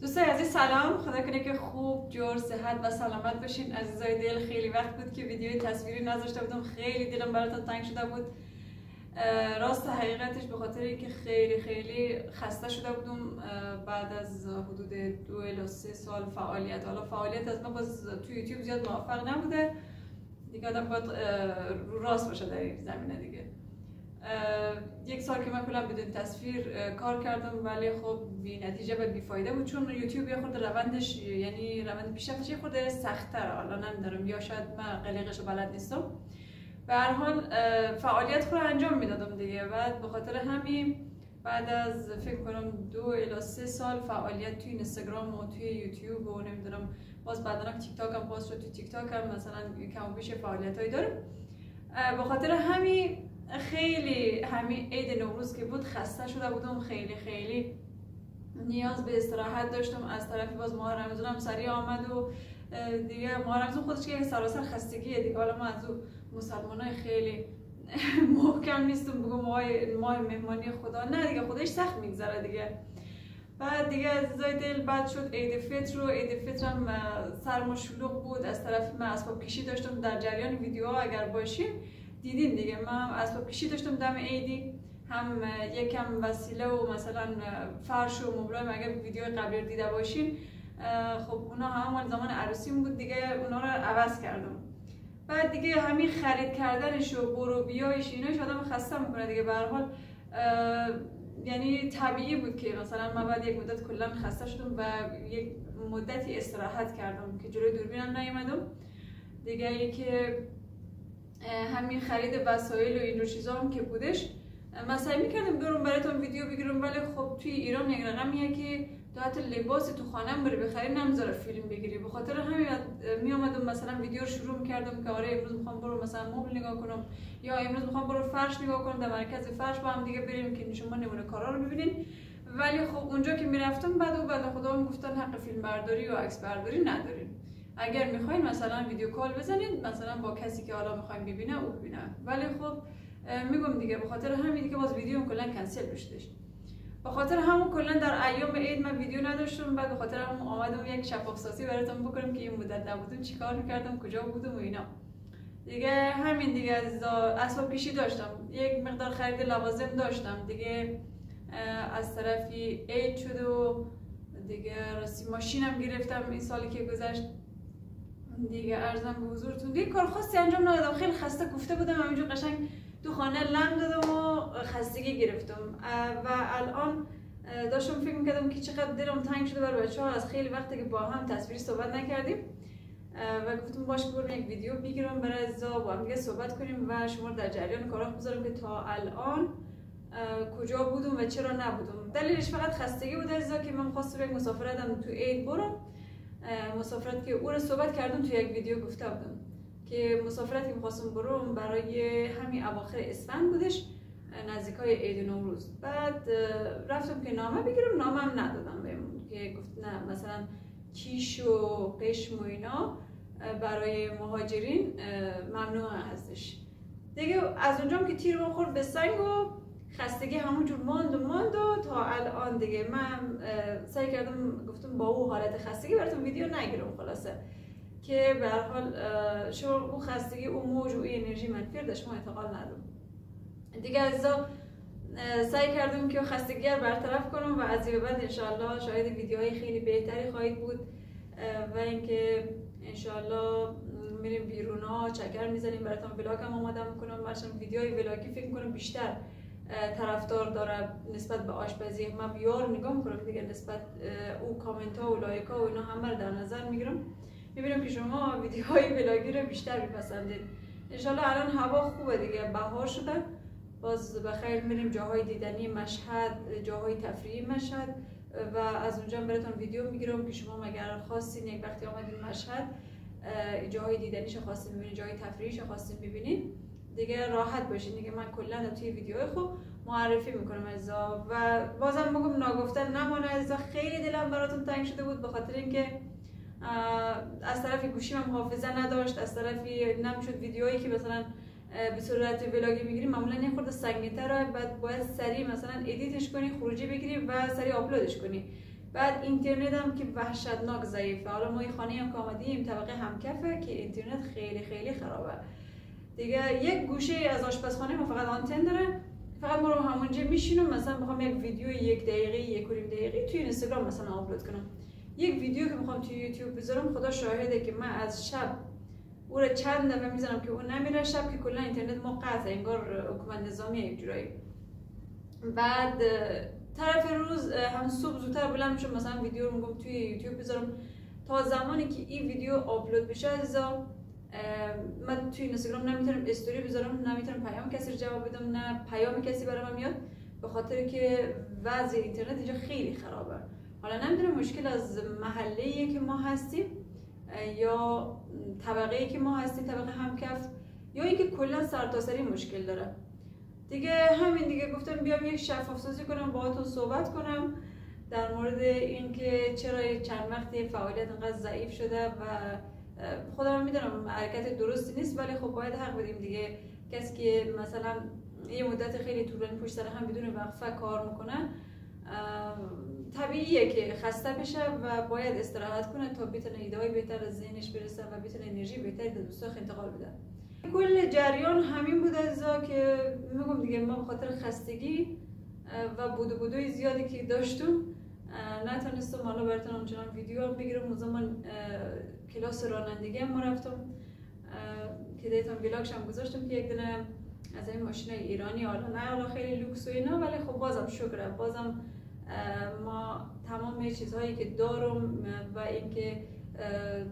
دوستای عزیز سلام. خدا کنه که خوب جور صحت و سلامت باشین. عزیزای دل خیلی وقت بود که ویدیوی تصویری نذاشته بودم. خیلی دلم براتون تنگ شده بود. راست حقیقتش به خاطر اینکه خیلی خیلی خسته شده بودم. بعد از حدود دو الی سه سال فعالیت. حالا فعالیت از ما باز تو یوتیوب زیاد موفق نبوده. دیگه آدم باید راست باشه در این زمینه دیگه. یک سال که من کلا بدون تصویر کار کردم ولی خب بی نتیجه و بی فایده بود. چون یوتیوب یه خورده روندش یعنی روند پیشرفتش یه خورده سخت‌تره. حالا نمیدارم یا شاید من قلقش بلد نیستم. به هر حال فعالیت رو انجام می‌دادم دیگه. بعد به خاطر همین بعد از فکر کنم دو الی سه سال فعالیت توی اینستاگرام و توی یوتیوب و نمی‌دونم باز بعدا تیک تاک هم باز شد توی تیک تاک هم مثلا کم و بیش فعالیت دارم. به خاطر همین خیلی همین عید نوروز که بود خسته شده بودم خیلی خیلی نیاز به استراحت داشتم. از طرفی باز ماه رمضان هم سری آمد و دیگه ماه رمضان خودش که سراسر خستگیه دیگه. حالا ما از او مسلمان های خیلی محکم نیستم بگم ماه, ماه مهمانی خدا. نه دیگه خودش سخت میگذره دیگه. بعد دیگه عزیزای دل بعد شد. عید فطر رو عید فطر هم سرما شلوغ بود. از طرف من اسباب کشی داشتم. در جریان ویدیوها اگر باشیم دیدین دیگه. من اسباب کشی داشتم دم عیدی. هم یکم وسیله و مثلا فرش و مبلای اگر ویدیو قبلی رو دیده باشین. خب اونا هم زمان عروسیم بود دیگه. اونا رو عوض کردم. بعد دیگه همین خرید کردنش و برو بیایش ایناش آدم خسته می‌کنه دیگه. به حال یعنی طبیعی بود که مثلا من بعد یک مدت کلا خسته شدم و یک مدتی استراحت کردم که جلوی دوربینم نیومدم. دیگه که همین خرید وسایل و این چیزا هم که بودش. من سعی می‌کردم برم براتون ویدیو بگیرم ولی خب توی ایران یک رقمیه که تو حتی لباس تو خانم بری بخری نمی‌ذاره فیلم بگیری. به خاطر همین می اومدم مثلا ویدیو رو شروع می‌کردم که آره امروز می‌خوام برو مثلا مبل نگاه کنم یا امروز می‌خوام برو فرش نگاه کنم در مرکز فرش با هم دیگه بریم که شما نمونه کارا رو ببینین ولی خب اونجا که می‌رفتم بعد و بعد خدا هم گفتن حق فیلم برداری و عکس برداری نداریم اگر می‌خواین مثلا ویدیو کال بزنید مثلا با کسی که حالا می‌خوایم ببینه او ببینه. ولی خب میگم دیگه به خاطر همین دیگه باز ویدیو کلا کنسل بشدش به خاطر همون کلا در ایام عید من ویدیو نداشتم بعد به خاطر همون آمدم یک شفاف سازی براتون بکنم که این مدت نبودم چیکار می‌کردم کجا بودم و اینا. دیگه همین دیگه از اسباب کشی داشتم. یک مقدار خرید لوازم داشتم. دیگه از طرفی عید شد و دیگه راستی ماشینم گرفتم. این سالی که گذشت دیگه ارزم به حضورتون. دیگه کار خاصی انجام ندادم. خیلی خسته گفته بودم. همینجور قشنگ تو خانه لم دادم و خستگی گرفتم. و الان داشتم فکر می‌کردم که چقدر دلم تنگ شده بر بچه از خیلی وقتی که با هم تصویری صحبت نکردیم. و گفتم باش برم یک ویدیو بگیرم. برای ازا با هم صحبت کنیم و شما در جریان کارا بذارم که تا الان کجا بودم و چرا نبودم. دلیلش فقط خستگی بود ازا که من خواستم یک مسافرتم تو عید برم. مسافرت که او رو صحبت کردم تو یک ویدیو گفته بودم که مسافرت که می‌خواستم برم برای همین اواخر اسفند بودش نزدیک های عید نوروز. بعد رفتم که نامه بگیرم نامه هم ندادم بهم که گفت نه مثلا کیش و قشم و اینا برای مهاجرین ممنوع هستش. دیگه از اونجام که تیر خورد به سنگ و خستگی همونجور ماند و ماند و تا الان دیگه من سعی کردم گفتم با او حالت خستگی براتون ویدیو نگیرم خلاصه. که به هر حال شما او خستگی او موج و انرژی منفی داشت ما انتقال ندم دیگه از سعی کردم که خستگی رو برطرف کنم و از بعد انشاءالله شاید ویدیوهای خیلی بهتری خواهید بود. و اینکه انشاءالله میریم بیرون ها چکر می‌زنیم براتون ولاگ هم آماده می‌کنم برشم ویدیوهای ولاگی فکر کنم بیشتر طرفدار داره نسبت به آشپزی من بیار نگاه می‌کنم دیگه نسبت او کامنت ها و لایک ها و اینا همه در نظر می‌گیرم. می‌بینم که شما ویدیوهای ولاگی رو بیشتر میپسندید. انشالله الان هوا خوبه دیگه بهار شده. باز بخیر میریم جاهای دیدنی مشهد جاهای تفریحی مشهد. و از اونجا براتون ویدیو می‌گیرم که شما مگر خواستین یک وقتی آمدین مشهد جاهای دیدنیش خواستین ببینید جای تفریحیش خواستین ببینید دیگه راحت باشین. دیگه من کلا توی ویدیوهای خوب معرفی می‌کنم ازا و بازم بگم ناگفتن نمانه ازا خیلی دلم براتون تنگ شده بود به خاطر اینکه از طرفی گوشیم هم حافظه نداشت از طرفی نمی‌شد ویدیوهایی که مثلا به صورت ولاگی می‌گیریم معمولا یه خورده تره بعد باید سریع مثلا edit ش کنی خروجی بگیری و سریع آپلودش کنی. بعد اینترنت هم که وحشتناک ضعیفه. حالا ما خانه هم که آمدیم طبقه همکفه که اینترنت خیلی خیلی خرابه. دیگه یک گوشه از آشپزخانه ما فقط آنتن داره. فقط ما رو همونجا میشینم مثلا می‌خوام یک ویدیو یک دقیقه یک و دقیقه توی اینستاگرام مثلا آپلود کنم. یک ویدیو که می‌خوام توی یوتیوب بذارم خدا شاهده که من از شب او رو چند دفعه می‌زنم که اون نمیره. شب که کلا اینترنت ما قطع انگار حکومت نظامی یک جورایی. بعد طرف روز هم صبح زودتر بلند میشم مثلا ویدیو رو میگم توی یوتیوب بذارم. تا زمانی که این ویدیو آپلود بشه عزیزا من توی اینستاگرام نمی‌تونم استوری بذارم نمی‌تونم پیام کسی رو جواب بدم نه پیام کسی برام میاد به خاطر که وضع اینترنت اینجا خیلی خرابه حالا نمی‌دونم مشکل از محله که ما هستیم یا طبقه که ما هستیم طبقه همکف یا اینکه کلا سرتاسری مشکل داره دیگه همین دیگه گفتم بیام یک شفاف سازی کنم باهاتون صحبت کنم در مورد اینکه چرا چند وقتی فعالیت انقدر ضعیف شده و خودم می‌دونم حرکت درستی نیست ولی خب باید حق بدیم دیگه. کسی که مثلا یه مدت خیلی طولانی پشت سر هم بدون وقفه کار می‌کنه طبیعیه که خسته بشه و باید استراحت کنه تا بتونه ایده های بهتر از ذهنش برسه و بتونه انرژی بهتری به دوستاش انتقال بده. کل جریان همین بود از که میگم دیگه ما به خاطر خستگی و بودو بودوی زیادی که داشتم نتونستم حالا براتون همچنان ویدیو هم بگیرم زمان کلاس رانندگی هم رفتم. که دیتون ویلاگش هم گذاشتم که یک دنه از این ماشین ایرانی حالا نه حالا خیلی لوکس و اینا ولی خب بازم شکره بازم ما تمام چیزهایی که دارم و اینکه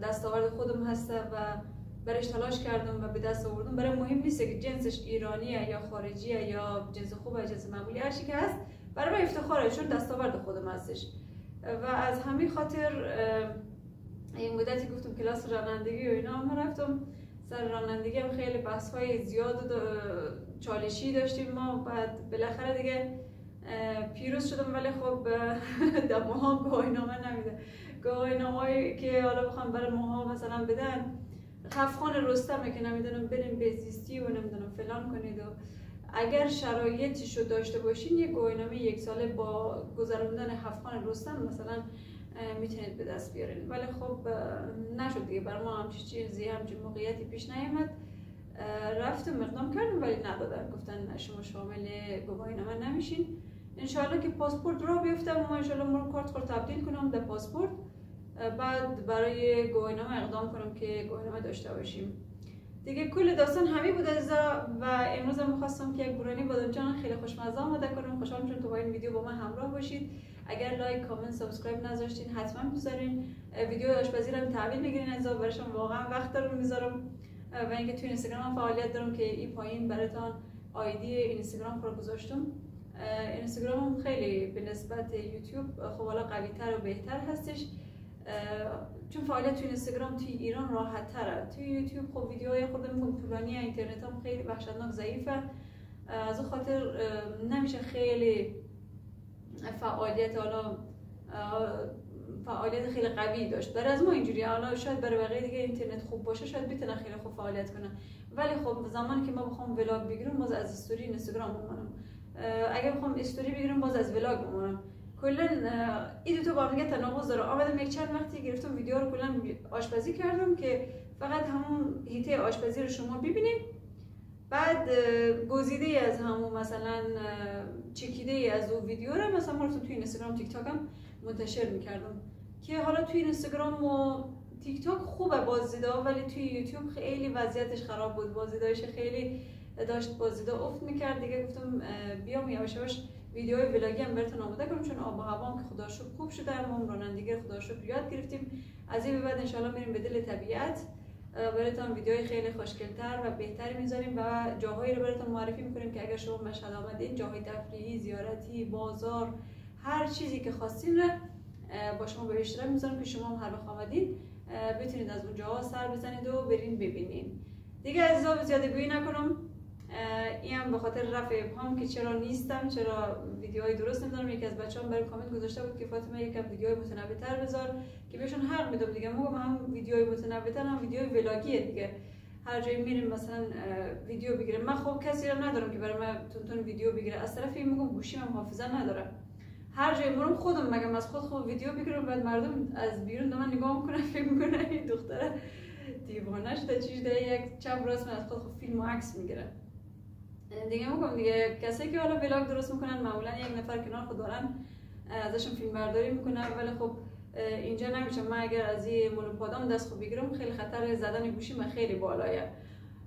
دستاورد خودم هسته و برش تلاش کردم و به دست آوردم. برای مهم نیست که جنسش ایرانیه یا خارجیه یا جنس خوبه جنس معمولی. هر که هست برای من افتخاره چون دستاورد خودم هستش. و از همین خاطر این مدتی گفتم کلاس رانندگی و اینا هم رفتم سر رانندگی هم خیلی بحث های زیاد و چالشی داشتیم ما. بعد بالاخره دیگه پیروز شدم ولی خب در موها گواهینامه نمیده. گواهینامه که حالا بخوام برای موها مثلا بدن خفخان رستمه که نمی‌دونم بریم بهزیستی و نمی‌دونم فلان کنید و اگر شرایطی رو داشته باشین یه گواهینامه یک ساله با گذراندن خفخان رستم مثلا می‌تونید به دست بیارین. ولی خب نشد دیگه. برای ما همچین چیزی همچین موقعیتی پیش نیامد رفتم اقدام کردم ولی ندادن. گفتن شما شامل گواهینامه نمیشین. انشاءالله که پاسپورت را بیفتم و انشاءالله مرا کارت خود تبدیل کنم در پاسپورت. بعد برای گواهینامه اقدام کنم که گواهینامه داشته باشیم. دیگه کل داستان همین بود از و امروز هم می‌خواستم که یک بورانی بادمجان خیلی خوشمزه آماده کنم. خوشحال میشم تو با این ویدیو با من همراه باشید. اگر like comment subscribe نذاشتین حتما بذارین ویدیو آشپزی رو تحویل بگیرین از برشم واقعا وقت دارم می‌ذارم و اینکه تو اینستاگرام فعالیت دارم که این پایین براتون آیدی اینستاگرام رو گذاشتم. اینستاگرام خیلی به نسبت یوتیوب خب حالا قوی تر و بهتر هستش. چون فعالیت تو اینستاگرام توی ایران راحت تره توی یوتیوب خب ویدیوهای خودمون طولانی اینترنت هم خیلی وحشتناک ضعیفه. از اون خاطر نمیشه خیلی فعالیت حالا فعالیت خیلی قوی داشت. برای از ما اینجوری حالا شاید برای بقیه دیگه اینترنت خوب باشه شاید بتونن خیلی خوب فعالیت کنن. ولی خب زمانی که ما بخوام ولاگ بگیرم باز از استوری اینستاگرام اگر بخوام استوری بگیرم باز از ولاگ بمونم. کلا این دو تا با هم تناقض داره آمدم یک چند وقتی گرفتم ویدیو رو کلا آشپزی کردم که فقط همون هیته آشپزی رو شما ببینید. بعد گزیده از همون مثلا چکیده از اون ویدیو رو مثلا ما توی اینستاگرام تیک تاک هم منتشر می‌کردم که حالا توی اینستاگرام و تیک تاک خوبه بازدیده ولی توی یوتیوب خیلی وضعیتش خراب بود. بازدیدهش خیلی داشت بازدیده افت می‌کرد. دیگه گفتم بیام یواش یواش ویدیوهای ولاگی هم براتون آماده کنم چون آب و هوا که خدا شکر خوب شده ما رانندگی خدا شکر یاد گرفتیم. از این به بعد انشالله میریم به دل طبیعت براتون ویدیوهای خیلی خوشگلتر و بهتری می‌ذاریم و جاهایی رو براتون معرفی می‌کنیم که اگر شما مشهد آمدین جاهای تفریحی زیارتی بازار هر چیزی که خواستین رو با شما به اشتراک می‌ذارم که شما هم هر وقت آمدین بتونید از اونجا سر بزنید و برین ببینین. دیگه عزیزا زیاده گویی نکنم. این هم به خاطر رفع ابهام که چرا نیستم چرا ویدیوهای درست نمیدارم یکی از بچه‌ها برای کامنت گذاشته بود که فاطمه یکم ویدیوهای متنوع‌تر بذار که بهشون حق میدم دیگه. موقع هم ویدیوهای متنوع‌تر هم ویدیوهای ولاگیه دیگه. هر جایی میریم مثلا ویدیو بگیریم. من خب کسی رو ندارم که برای من تون ویدیو بگیره. از طرفی میگم گوشی من حافظه نداره. هر جای برم خودم مگم از خود خود ویدیو بگیرم بعد مردم از بیرون من نگاه می‌کنن فکر می‌کنن این دختره دیوانه شده ده یک چپ راست از خود خود فیلم و عکس می‌گیره. دیگه میگم دیگه. کسایی که حالا ولاگ درست می‌کنن معمولا یک نفر کنار خود دارن ازشون فیلم برداری می‌کنن ولی خب اینجا نمیشه من اگر از این مونوپادام دست خوب بگیرم خیلی خطر زدن گوشی من خیلی بالایه.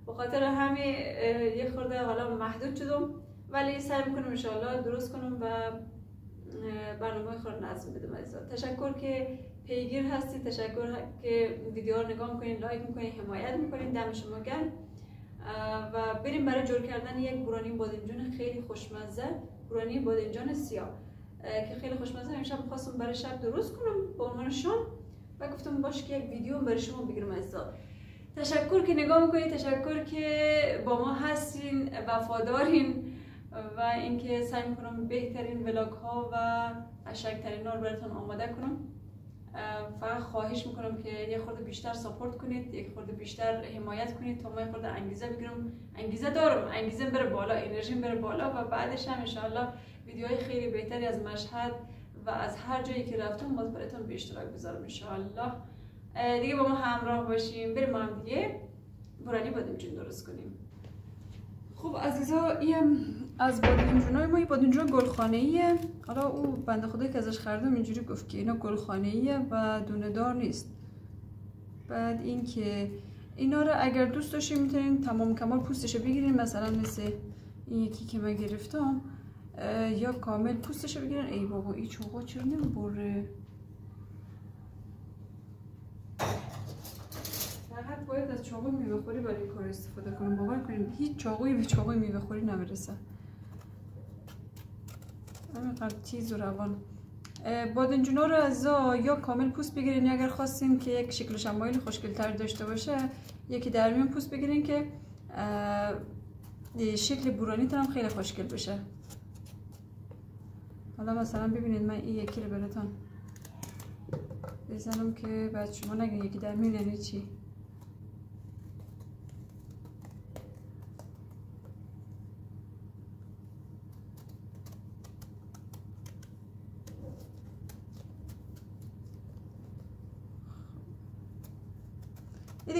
به خاطر همه یه خورده حالا محدود شدم ولی سعی می‌کنم انشاءالله درست کنم و برنامه خود نظم بدم تشکر که پیگیر هستی تشکر که ویدیو رو نگاه می‌کنین لایک می‌کنین حمایت می‌کنین. دم شما گرم. و بریم برای جور کردن یک برانی بادمجان خیلی خوشمزه. برانی بادمجان سیاه. که خیلی خوشمزه. امشب خواستم برای شب درست کنم با عنوان شام و گفتم باش که یک ویدیو برای شما بگیرم از تشکر که نگاه می‌کنید. تشکر که با ما هستین وفادارین و اینکه سعی می‌کنم بهترین ولاگ ها و اشکترین ها رو براتون آماده کنم. فقط خواهش می‌کنم که یه خورده بیشتر ساپورت کنید یک خورده بیشتر حمایت کنید تا ما یه خورده انگیزه بگیرم. انگیزه دارم انگیزه بره بالا انرژی بره بالا و بعدش هم انشاءالله ویدیوهای خیلی بهتری از مشهد و از هر جایی که رفتم باز براتون به اشتراک بذارم انشاءالله. دیگه با ما همراه باشیم. بریم ما هم دیگه. برانی بادمجون درست کنیم. خب عزیزا از بادمجون های ما این بادمجون گلخانه ایه حالا او بنده خدایی که ازش خریدم اینجوری گفت که اینا گلخانه ایه و دونه دار نیست. بعد اینکه اینا رو اگر دوست داشتین می‌تونین تمام کمال پوستش بگیرین مثلا مثل این یکی که من گرفتم یا کامل پوستش بگیرین. ای بابا این چوقا چرا نمی‌بره فقط باید از چاقوی میوه خوری برای کار استفاده کنیم باور کنیم هیچ چاقوی به چاقوی میوه خوری نمی‌رسه. همینقدر تیز و روان. بادنجونا رو از یا کامل پوست بگیرین اگر خواستین که یک شکل شمایل خوشگل تر داشته باشه یکی در میان پوست بگیرین که شکل بورانی هم خیلی خوشگل بشه. حالا مثلا ببینید من این یکی رو براتون بزنم که بعد شما نگین یکی در میان یعنی چی این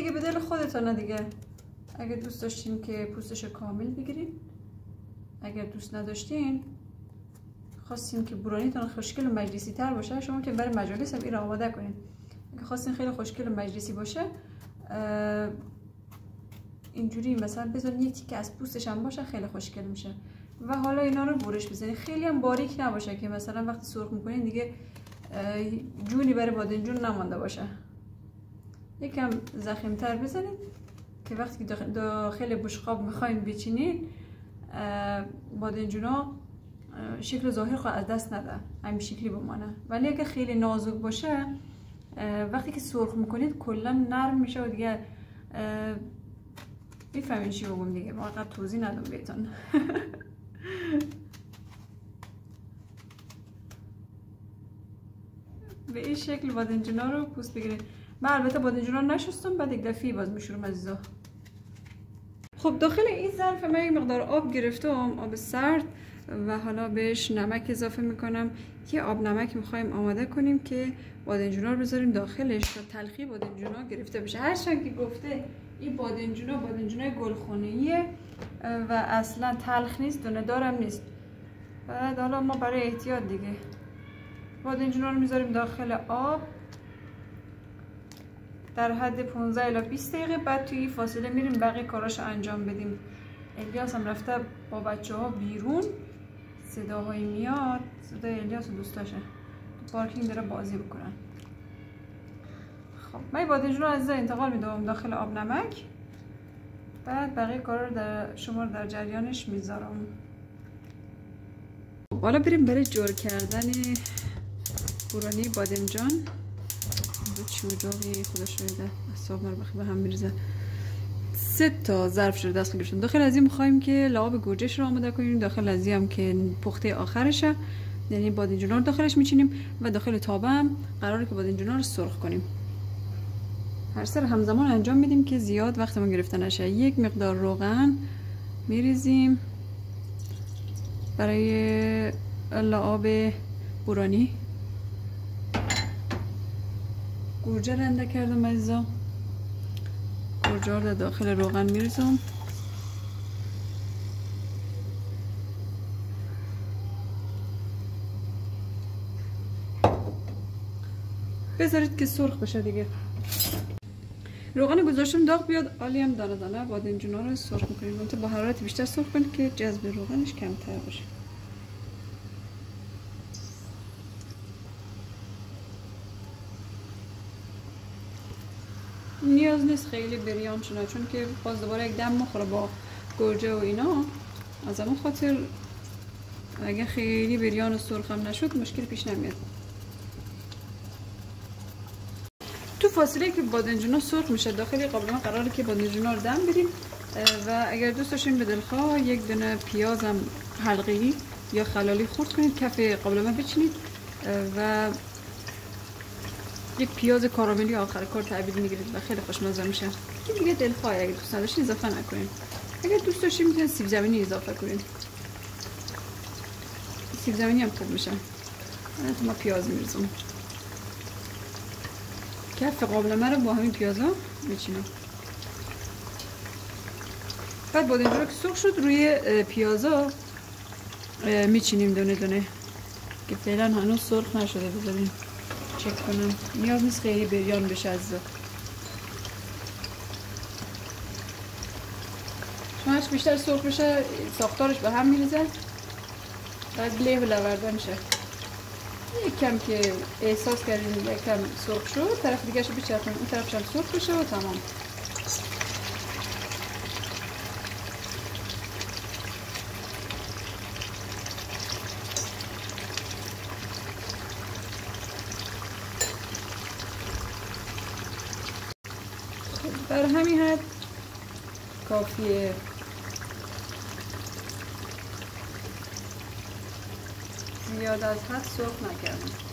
خودتانه دیگه. اگه دوست داشتین که پوستش کامل بگیرین اگر دوست نداشتین خواستین که برانیتون خوشگل و مجلسی تر باشه شما که برای مجالس هم این آماده کنین. اگه خواستین خیلی خوشگل و مجلسی باشه اینجوری مثلا بذارین یک تیکه از پوستش هم باشه خیلی خوشگل میشه. و حالا اینا رو برش بزنید خیلی هم باریک نباشه که مثلا وقتی سرخ می‌کنین دیگه جونی برای بادنجون نمانده باشه. یکم زخیمتر بزنید که وقتی که داخل بشقاب می‌خواین بچینید بادنجونا شکل ظاهر خود از دست نده. همین شکلی بمانه. ولی اگه خیلی نازک باشه وقتی که سرخ می‌کنید کلا نرم میشه و دیگه می‌فهمین چی بگم دیگه. واقعا توضیح ندم بهتون. به این شکل بادنجونا رو پوست بگیرید من البته بادنجون رو نشستم بعد یک دفعه باز میشورم عزیزا. خب داخل این ظرف من یک مقدار آب گرفتم آب سرد و حالا بهش نمک اضافه می‌کنم که آب نمک می‌خوایم آماده کنیم که بادنجونا رو بذاریم داخلش تا تلخی بادنجونا گرفته بشه. هرچند که گفته این بادنجونا بادنجونای گلخونه‌ایه و اصلا تلخ نیست دونه دارم نیست. بعد حالا ما برای احتیاط دیگه. بادنجونا رو می‌ذاریم داخل آب. در حد 15 الی 20 دقیقه بعد توی فاصله میریم بقیه کاراش انجام بدیم. الیاس هم رفته با بچه ها بیرون. صداهایی میاد. صدای الیاس و دوستاشه. تو پارکینگ داره بازی بکنن خب من بادنجون رو از انتقال میدم داخل آب نمک. بعد بقیه کارا رو در شما در جریانش می‌ذارم. حالا بریم برای جور کردن بورانی بادمجان. چوجاقی خدا شده اصاب مر به هم میرزه سه تا ظرف شده دست گرفتم داخل از این می‌خوایم که لعاب گوجهش رو آماده کنیم. داخل از هم که پخته آخرشه. یعنی بادنجونا رو داخلش میچینیم و داخل تابه هم قراره که بادنجونا رو سرخ کنیم. هر سر همزمان انجام میدیم که زیاد وقت ما گرفته نشه. یک مقدار روغن میریزیم برای لعاب بورانی. گوجه رنده کردم عزیزا. گوجه رو داخل روغن میرزم بذارید که سرخ بشه دیگه. روغن گذاشتم داغ بیاد. عالی هم دانه دانه. بادنجونا رو سرخ می‌کنیم. با حرارت بیشتر سرخ کنید که جذب روغنش کمتر باشه. نیاز نیست. خیلی بریان شونه چون که باز دوباره یک دم مخوره با گرجه و اینا. از اون خاطر اگه خیلی بریان و سرخم نشد مشکل پیش نمیاد. تو فاصله که بادنجونا سرخ میشه داخل قابلمه قراره که بادنجونا رو دم بدیم. و اگر دوست داشتین به دلخواه یک دونه پیازم حلقی یا خلالی خورد کنید کف قابلمه بچینید. و یک پیاز کاراملی آخر کار تعبیر می‌گیرید و خیلی خوشمزه میشه. که دیگه دلخواه اگه دوست نداشتین اضافه نکنید اگر دوست داشتین می‌تونید سیب زمینی اضافه کنید سیب زمینی هم خوب میشه. من ما پیاز میرزم کف قابلمه رو با همین پیازا میچینم. بعد بادنجون رو که سرخ شد روی پیازا میچینیم دونه دونه. که فعلا هنوز سرخ نشده بذاریم چک کنم. نیاز نیست خیلی بریان بشه از شما هرچی بیشتر سرخ بشه ساختارش به هم میریزه. بعد و لورده میشه. یک کم که احساس کردیم یک کم سرخ شد. طرف دیگه شو بچرخونیم اون طرف هم سرخ بشه و تمام. در همین حد کافیه. زیاد از حد سرخ نکردم.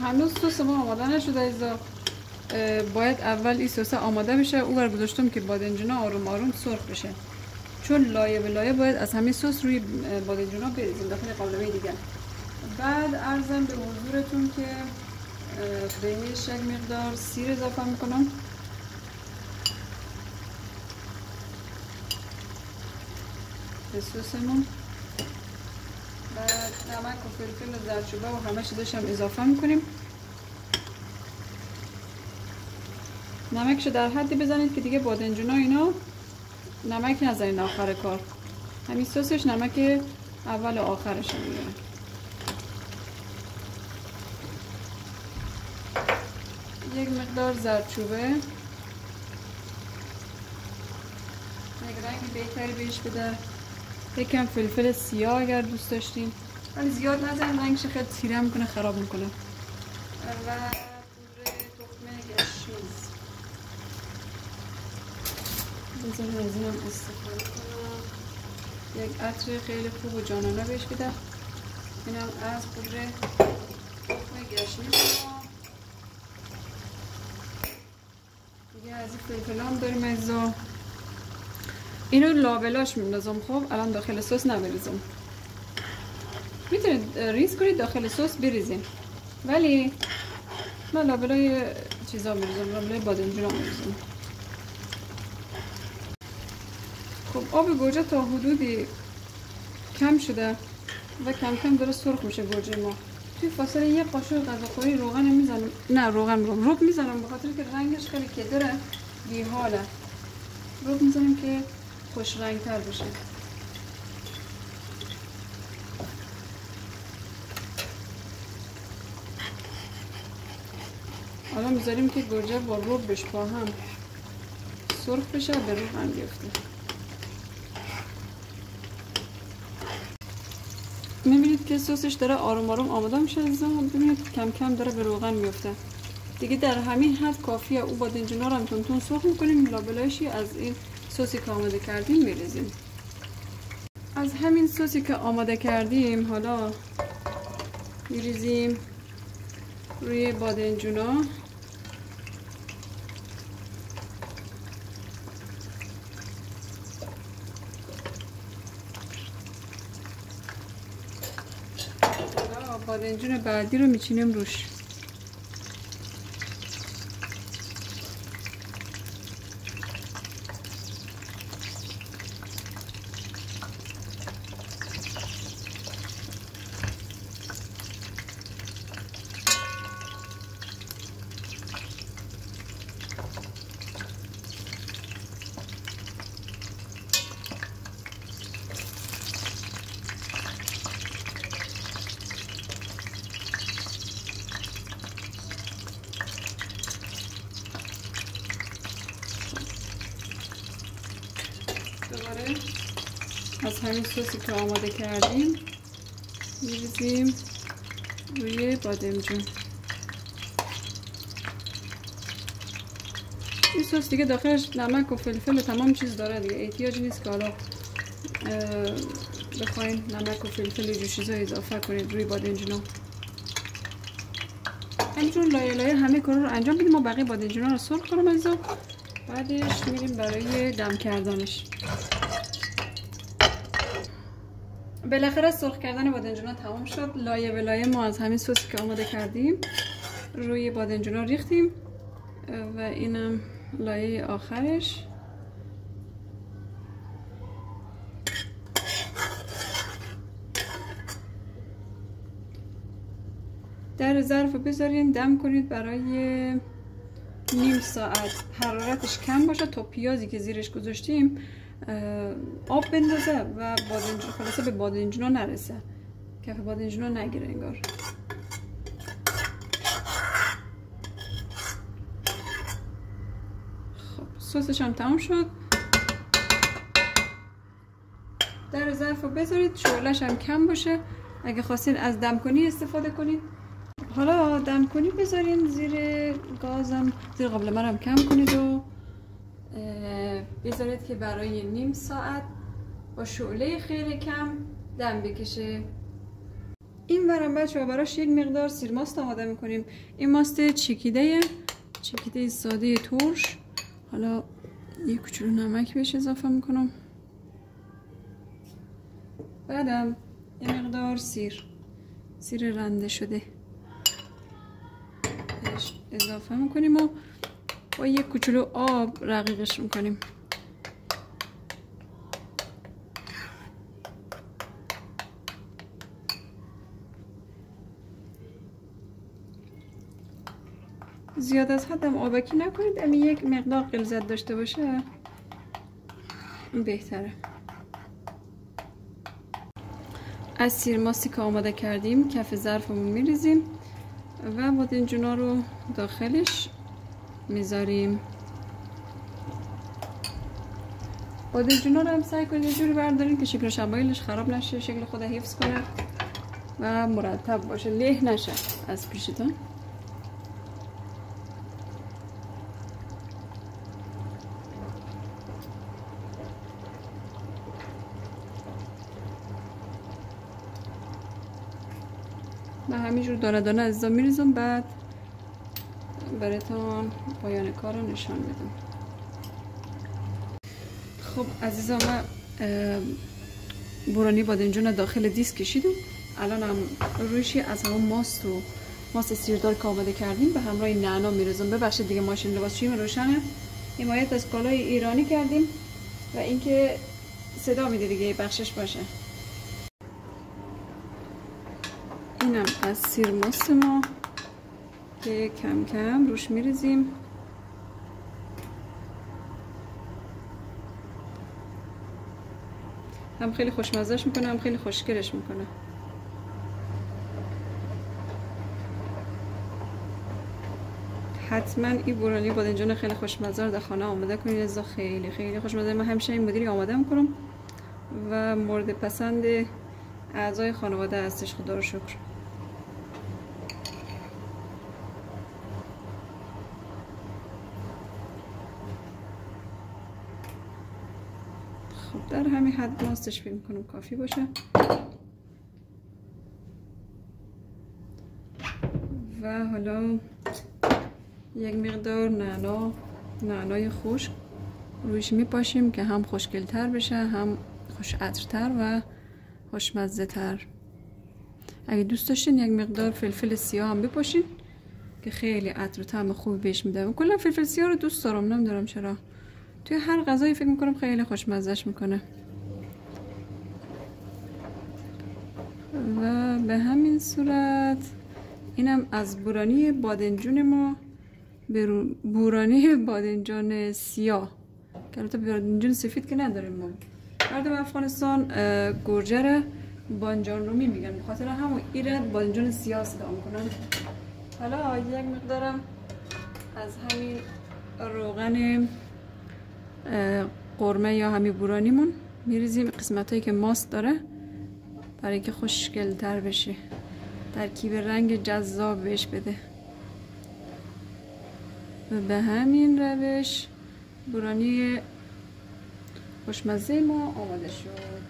هنوز سس ما آماده نشده عزیزا. باید اول این سس آماده بشه او گذاشتم که بادنجونا آروم آروم سرخ بشه. چون لایه به لایه باید از همین سس روی بادنجونا بریزیم داخل قابلمه دیگه. بعد عرضم به حضورتون که بهش یک مقدار سیر اضافه می‌کنم. به و فلفل و زرچوبه و همه چیزش هم اضافه می‌کنیم. نمکشو در حدی بزنید که دیگه بادنجونا اینا نمک نزنید آخر کار. همین سسش نمک اول و آخرش می‌گیره. یک مقدار زرچوبه یک رنگ بهتری بهش بده. یکم فلفل سیاه اگر دوست داشتین. ولی زیاد نزنید رنگش خیلی تیره می‌کنه خراب می‌کنه. و تخمه گشنیز. از اینم استفاده کنم. یک عطر خیلی خوب و جانانه بهش بدم اینم از پودر تخم گشنیز دیگه از این فلفل هم داریم عزیزا اینو لابلاش میندازم خب؟ الان داخل سس نمیریزم. می‌تونید ریز کنید داخل سس بریزین ولی من لابلای چیزا میریزم لابلای بادنجون میریزم. خب آب گوجه تا حدودی کم شده و کم کم داره سرخ میشه گوجه ما. توی فاصله یه قاشق غذاخوری روغن می‌زنم. نه روغن رو رب می‌زنم به خاطر که رنگش خیلی کدره بی حاله روب می‌زنم که خوش رنگ تر بشه. حالا می‌ذاریم که گوجه با روبش با هم. سرخ بشه به رو هم بیفته. می‌بینید که سسش داره آروم آروم آماده میشه ببینید کم کم داره به روغن میفته دیگه در همین حد کافیه. او بادنجونا رو هم تون سرخ می‌کنیم. لابلایشی از این سوسی که آماده کردیم میریزیم. از همین سوسی که آماده کردیم حالا میریزیم روی بادنجونا بادنجون بعدی رو میچینیم روش. از همین سوسی که آماده کردیم میریزیم روی بادمجون این سس دیگه داخلش نمک و فلفل و تمام چیز داره دیگه. احتیاج نیست که حالا بخواین نمک و فلفل و چیزا اضافه کنید روی بادنجونا همینجور لایه لایه همه کار رو انجام بدیم. و بقیه بادنجونا رو سرخ کنم از بعدش میریم برای دم کردنش. بالاخره سرخ کردن بادنجونا تمام شد. لایه به لایه ما از همین سوسی که آماده کردیم روی بادنجونا ریختیم و اینم لایه آخرش. در ظرف بذارین دم کنید برای نیم ساعت حرارتش کم باشه تا پیازی که زیرش گذاشتیم آب بندازه و بادنجون خلاصه به بادنجونا نرسه. کف بادنجونا نگیره انگار. خب سسش هم تمام شد. در ظرف بذارید شعلش هم کم باشه. اگه خواستین از دمکنی استفاده کنید. حالا دمکنی بذارین زیر گازم زیر قابل مرم کم کنید و بذارید که برای نیم ساعت با شعله خیلی کم دم بکشه. این برم بچه ها براش یک مقدار سیر ماست آماده می‌کنیم. این ماست چکیده چکیده ساده ترش. حالا یک کوچولو نمک بهش اضافه می‌کنم. بعدم یه مقدار سیر سیر رنده شده. اضافه می‌کنیم و با یک کوچولو آب رقیقش می‌کنیم. زیاد از حدم آبکی نکنید امی یک مقدار قلزت داشته باشه بهتره. از سیر ماستی که آماده کردیم کف ظرفمون میریزیم. و بادنجونا رو داخلش می‌ذاریم. بادنجونا رو هم سعی کنید یه جوری بردارین که شکل شمایلش خراب نشه شکل خود حفظ کنه و مرتب باشه. له نشه از پیشتون و همینجور دانه دانه از میریزم بعد براتون پایان کار رو نشان بدم. خب عزیزان ما برانی بادنجون داخل دیسک کشیدم. الان هم رویشی از همون ماست و ماست سیردار که آماده کردیم به همراه نعنا میرزم ببخشید دیگه ماشین لباسشویی روشنه. حمایت از کالای ایرانی کردیم و اینکه صدا میده دیگه بخشش باشه. اینم از سیر ماست ما. که کم کم روش میریزیم. هم خیلی خوشمزهش می‌کنه هم خیلی خوشگلش می‌کنه. حتما این بورانی بادنجان خیلی خوشمزه در خانه آماده کنید. ازا خیلی خیلی خوشمزه. من همیشه این مدیری آماده می‌کنم. و مورد پسند اعضای خانواده هستش. خدا رو شکر خب در همین حد ماستش فکر می‌کنم کافی باشه. و حالا یک مقدار نعنا نعنای خشک رویش میپاشیم که هم خوشگلتر بشه هم خوش عطرتر و خوشمزه تر اگه دوست داشتین یک مقدار فلفل سیاه هم بپاشین که خیلی عطر و طعم خوبی بهش میده کلا فلفل سیاه رو دوست دارم نمیدارم چرا. توی هر غذایی فکر می‌کنم خیلی خوشمزهش می‌کنه. و به همین صورت اینم از بورانی بادنجون ما بورانی بادنجان سیاه. که البته بادنجان سفید که نداریم ما. مردم افغانستان گرجه بانجان رومی میگن. بخاطر همون ایرد بادنجان سیاه صدا می‌کنن. حالا یک مقدارم از همین روغن قرمه یا همین بورانیمون میریزیم. قسمت هایی که ماست داره. برای که خوشگل تر بشه ترکیب رنگ جذاب بهش بده. و به همین روش بورانی خوشمزه ما آماده شد.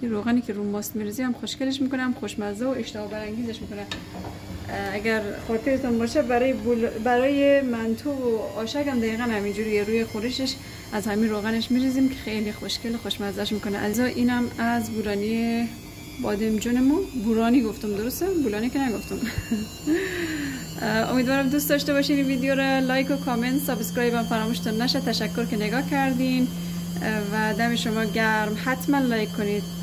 این روغنی که رو ماست میریزی هم خوشگلش می‌کنه هم خوشمزه و اشتها برانگیزش می‌کنه. اگر خاطرتون باشه برای برای منتو و آشک هم دقیقا همینجوری روی خورشش از همین روغنش میریزیم که خیلی خوشگل خوشمزهش می‌کنه. از اینم از بورانی بادمجونمون بورانی گفتم درسته؟ بولانی که نگفتم. امیدوارم دوست داشته باشین این ویدیو رو like و comment subscribe هم فراموشتون نشه تشکر که نگاه کردین. و دم شما گرم. حتما like کنید.